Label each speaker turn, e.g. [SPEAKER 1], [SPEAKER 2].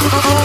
[SPEAKER 1] Oh, oh, oh.